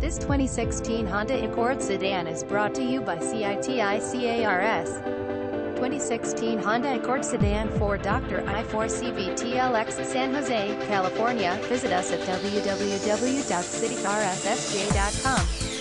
This 2016 Honda Accord sedan is brought to you by CITICARS. 2016 Honda Accord sedan for Dr. I4 CVTLX San Jose, California. Visit us at www.citicarssj.com.